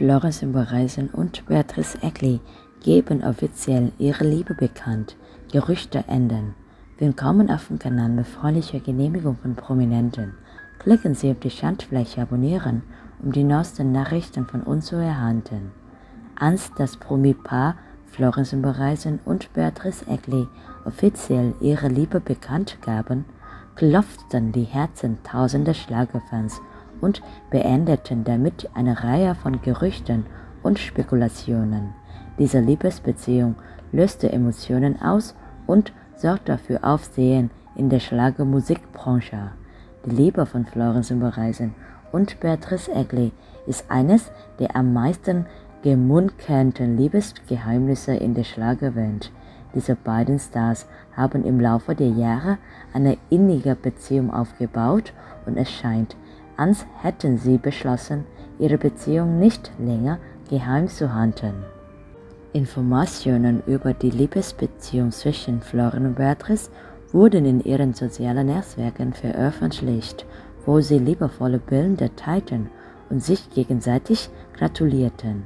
Florence Bereisen und Beatrice Egli geben offiziell ihre Liebe bekannt. Gerüchte enden. Willkommen auf dem Kanal mit freundlicher Genehmigung von Prominenten. Klicken Sie auf die Schandfläche Abonnieren, um die neuesten Nachrichten von uns zu erhalten. Als das Promi-Paar Florence Bereisen und Beatrice Egli offiziell ihre Liebe bekannt gaben, klopften die Herzen tausender Schlagerfans und beendeten damit eine Reihe von Gerüchten und Spekulationen. Diese Liebesbeziehung löste Emotionen aus und sorgte für Aufsehen in der Schlagermusikbranche. Die Liebe von Florence Bereisen und Beatrice Egli ist eines der am meisten gemunkelten Liebesgeheimnisse in der Schlagerwelt. Diese beiden Stars haben im Laufe der Jahre eine innige Beziehung aufgebaut und es scheint, als hätten sie beschlossen, ihre Beziehung nicht länger geheim zu halten. Informationen über die Liebesbeziehung zwischen Florian und Beatrice wurden in ihren sozialen Netzwerken veröffentlicht, wo sie liebevolle Bilder teilten und sich gegenseitig gratulierten.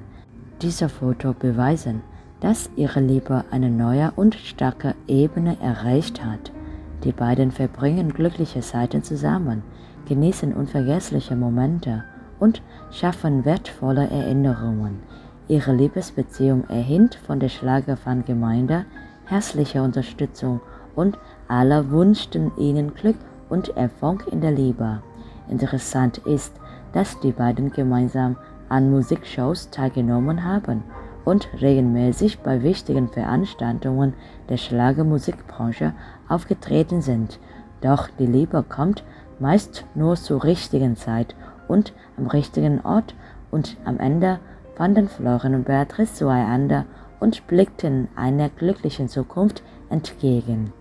Diese Fotos beweisen, dass ihre Liebe eine neue und starke Ebene erreicht hat. Die beiden verbringen glückliche Zeiten zusammen, genießen unvergessliche Momente und schaffen wertvolle Erinnerungen. Ihre Liebesbeziehung erhielt von der Schlagerfangemeinde herzliche Unterstützung und alle wünschten ihnen Glück und Erfolg in der Liebe. Interessant ist, dass die beiden gemeinsam an Musikshows teilgenommen haben und regelmäßig bei wichtigen Veranstaltungen der Schlagermusikbranche aufgetreten sind. Doch die Liebe kommt meist nur zur richtigen Zeit und am richtigen Ort und am Ende fanden Florian und Beatrice zueinander und blickten einer glücklichen Zukunft entgegen.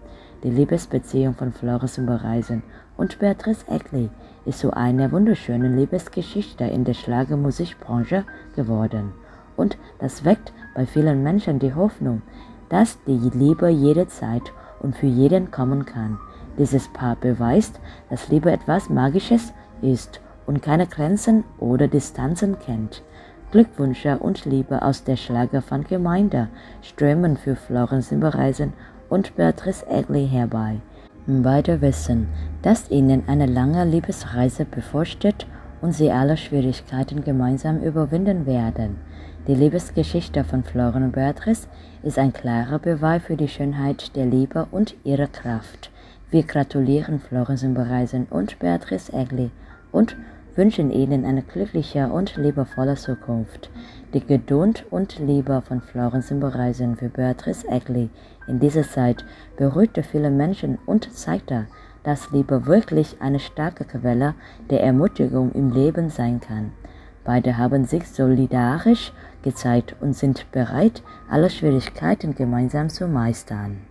Die Liebesbeziehung von Flores und Bereisen und Beatrice Eckley ist zu einer wunderschönen Liebesgeschichte in der Schlagermusikbranche geworden. Und das weckt bei vielen Menschen die Hoffnung, dass die Liebe jederzeit und für jeden kommen kann. Dieses Paar beweist, dass Liebe etwas Magisches ist und keine Grenzen oder Distanzen kennt. Glückwünsche und Liebe aus der Schlagerfan-Gemeinde strömen für Florence Simbereisen und Beatrice Egli herbei. Beide wissen, dass ihnen eine lange Liebesreise bevorsteht und sie alle Schwierigkeiten gemeinsam überwinden werden. Die Liebesgeschichte von Florian und Beatrice ist ein klarer Beweis für die Schönheit der Liebe und ihre Kraft. Wir gratulieren Florian Bereisen und Beatrice Egli und wünschen ihnen eine glückliche und liebevolle Zukunft. Die Geduld und Liebe von Florence Bereisen für Beatrice Egli in dieser Zeit beruhigte viele Menschen und zeigte, dass Liebe wirklich eine starke Quelle der Ermutigung im Leben sein kann. Beide haben sich solidarisch gezeigt und sind bereit, alle Schwierigkeiten gemeinsam zu meistern.